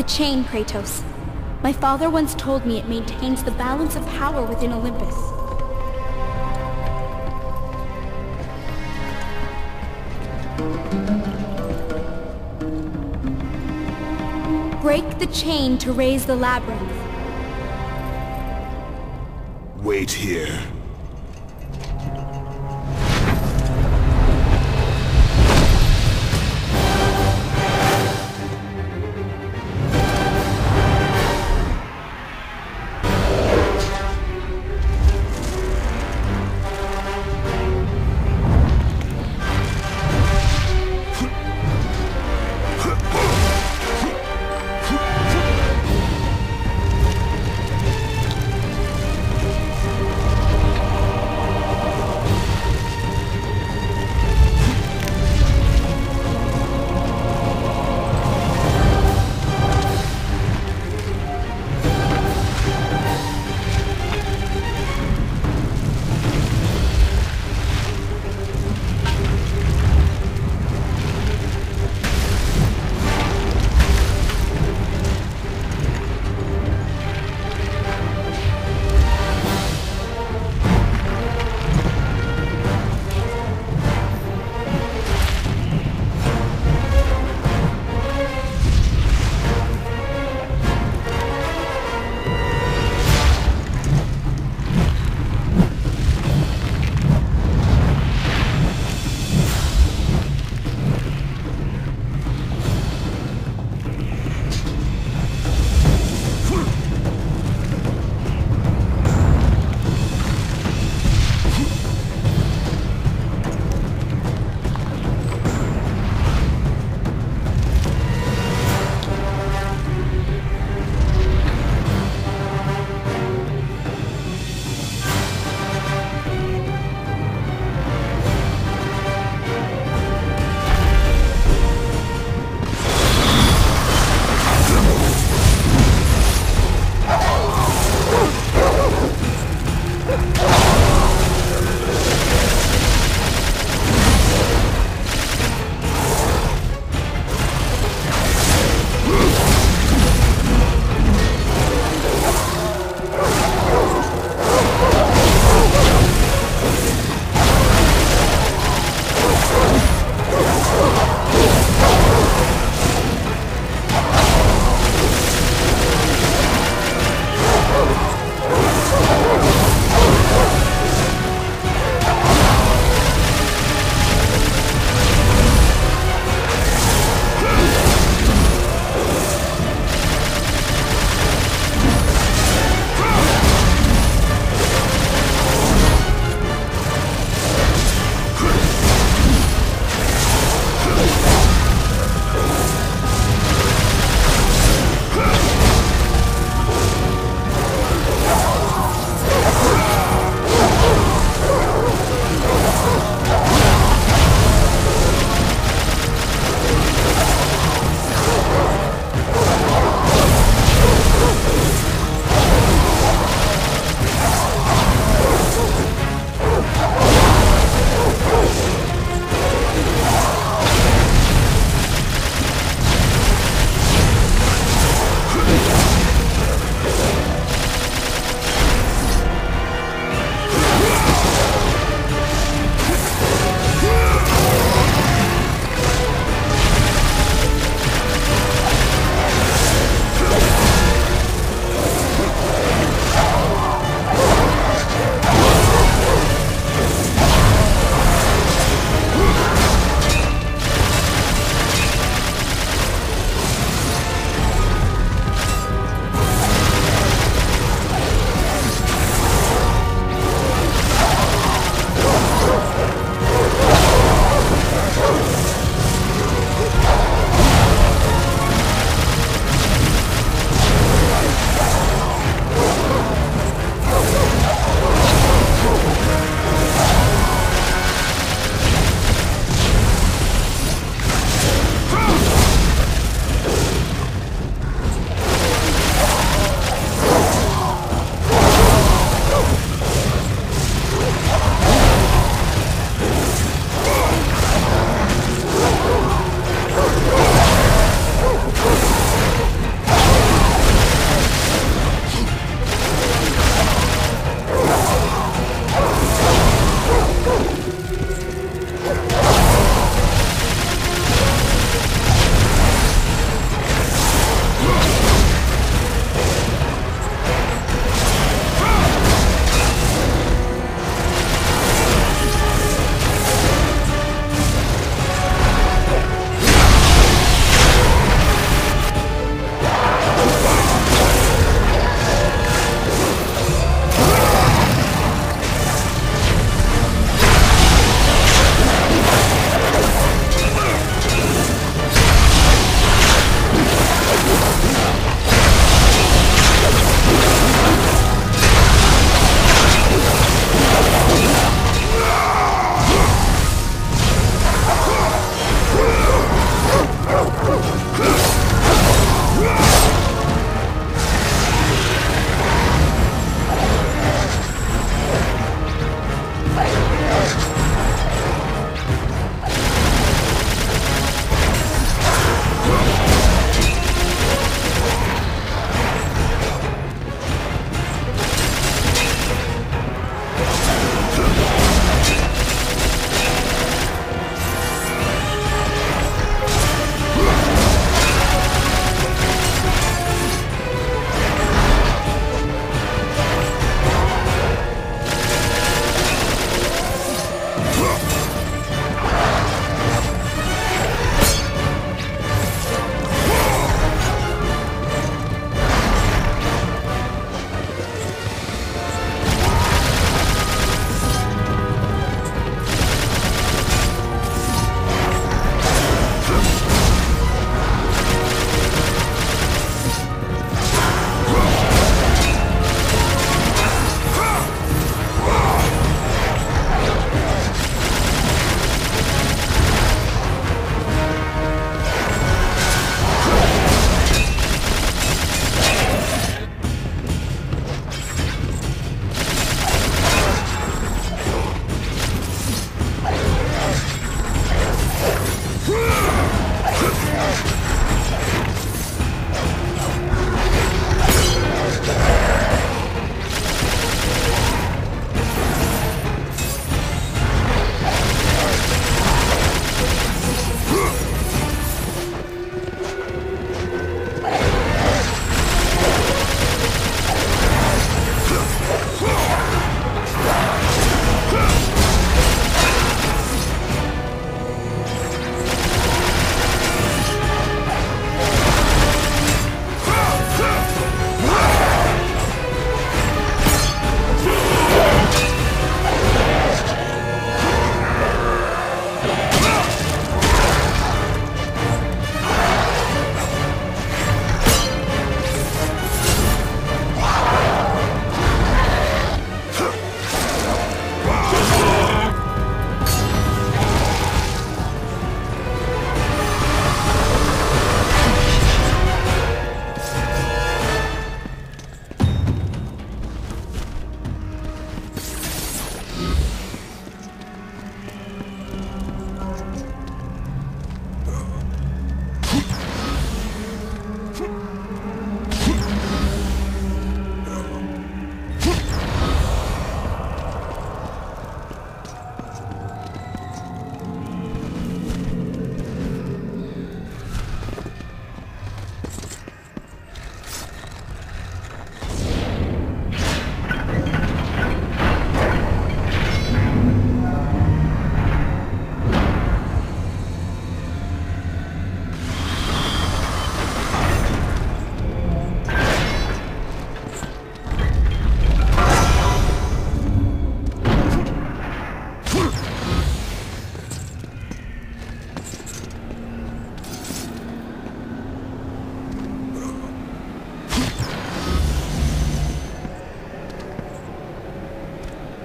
The chain, Kratos. My father once told me it maintains the balance of power within Olympus. Break the chain to raise the labyrinth. Wait here.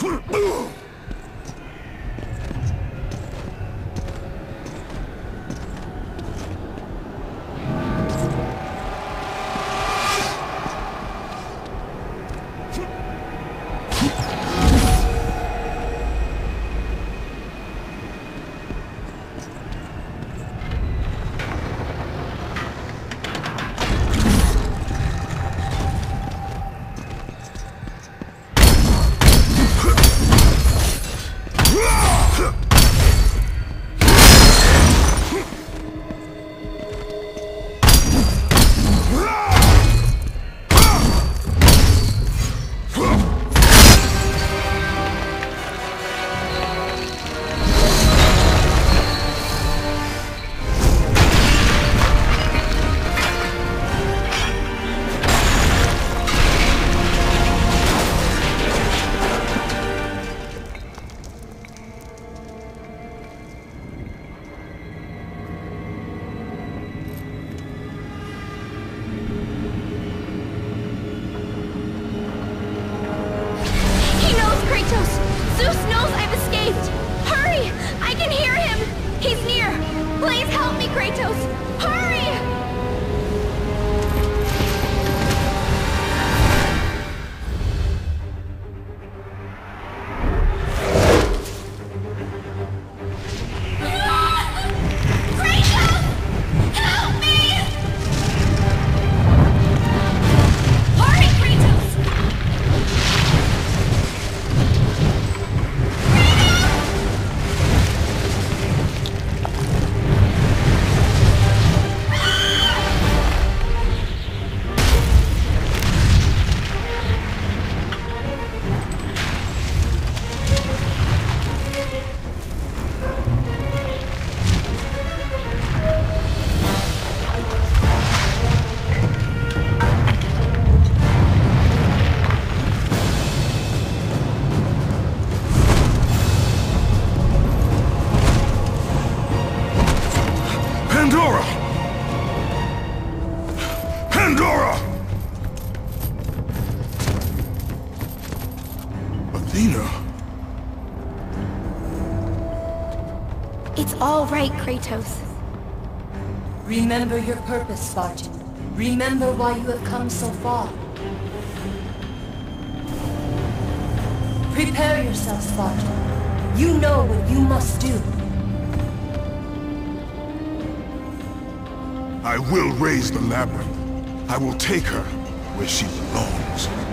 Boom! Right, Kratos. Remember your purpose, Spartan. Remember why you have come so far. Prepare yourself, Spartan. You know what you must do. I will raise the labyrinth. I will take her where she belongs.